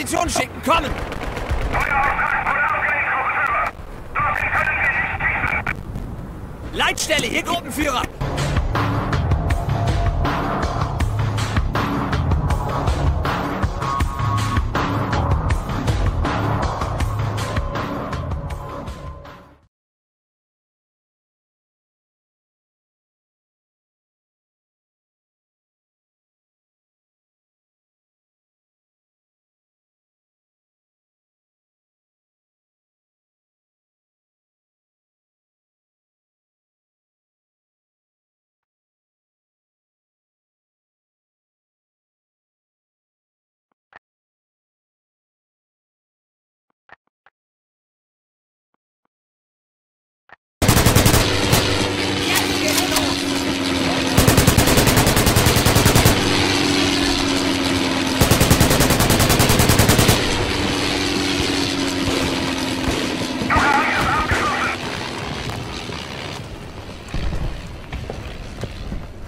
Position schicken. Kommen! Leitstelle, hier Gruppenführer!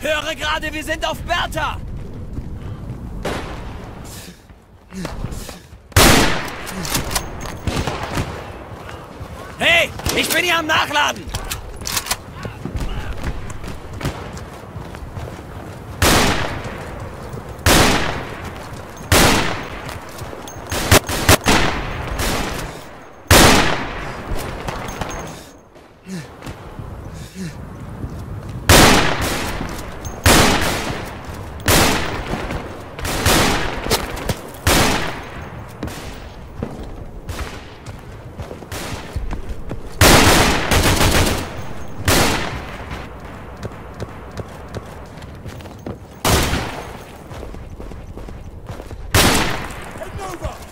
Höre gerade, wir sind auf Bertha! Hey, ich bin hier am Nachladen! Bin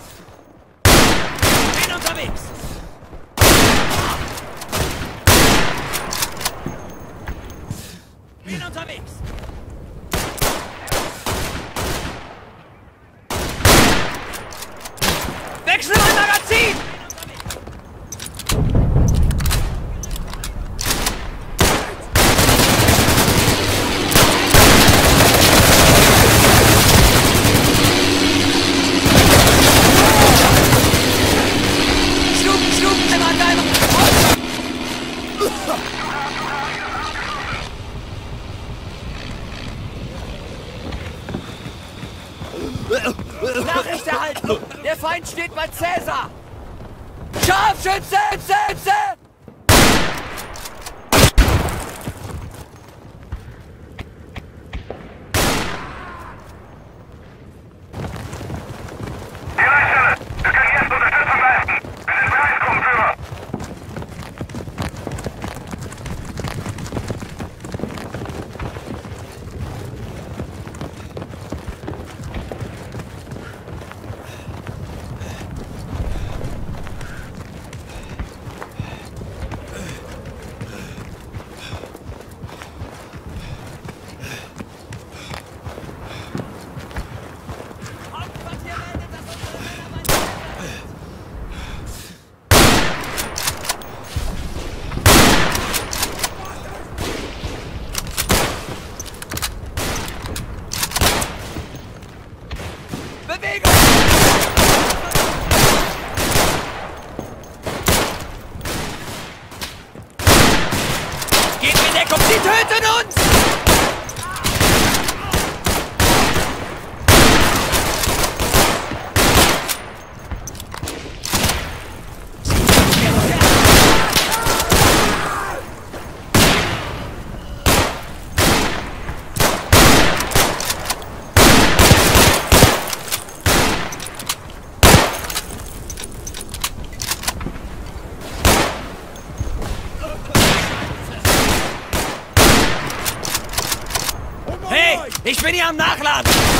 Feind steht bei Cäsar! Scharfschütze! Schütze! Die Bewegung! Geht in Deckung, sie töten uns! Hey, ich bin hier am Nachladen!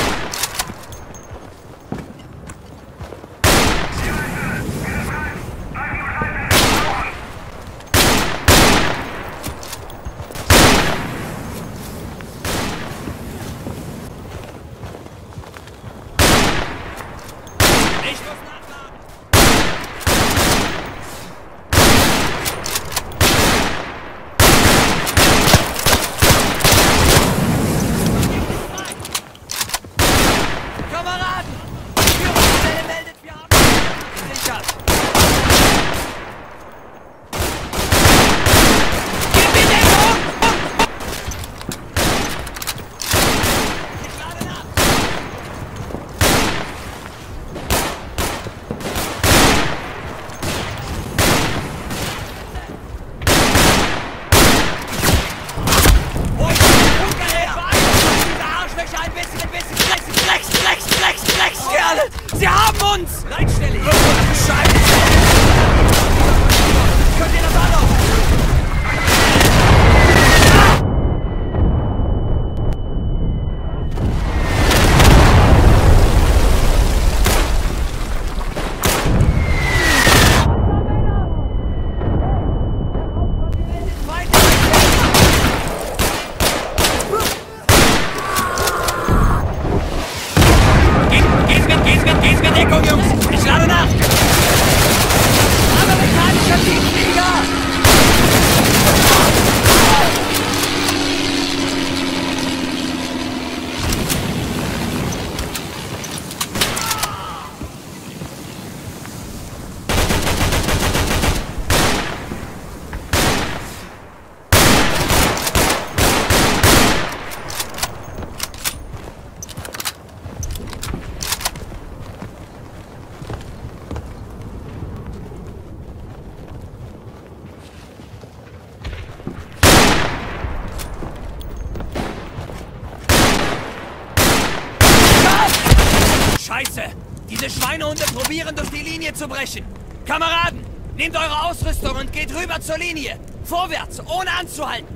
Diese Schweinehunde probieren durch die Linie zu brechen. Kameraden, nehmt eure Ausrüstung und geht rüber zur Linie. Vorwärts, ohne anzuhalten.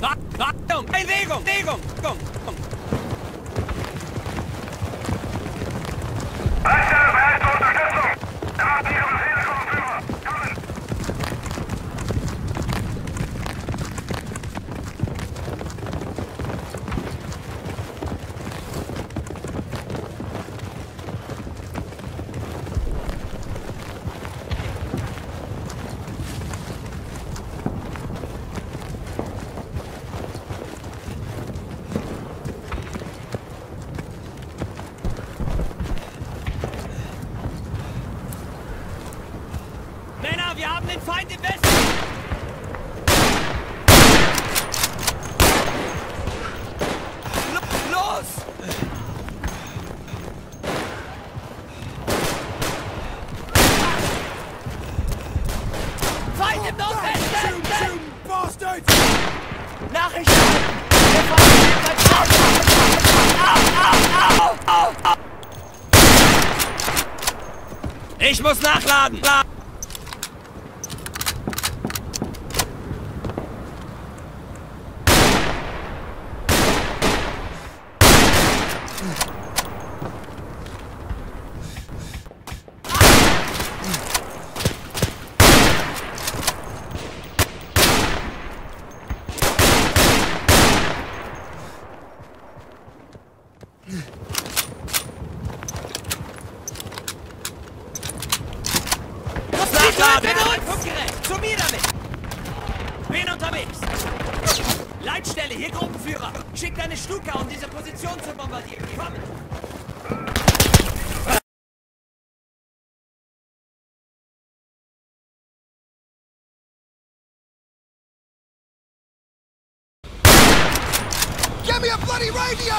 Wartung! Bewegung! Bewegung! Leitstelle wir haben den Feind im Westen! Lo- Los! Feind im Nordwesten! Nachricht! Der Feind ist bei Au, au, au, au, au. Ich muss nachladen! Muss nachladen! Funkgerät! Zu mir damit! Bin unterwegs! Leitstelle, hier Gruppenführer! Schick deine Stuka, um diese Position zu bombardieren! Kommen! Give me a bloody radio!